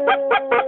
Oh.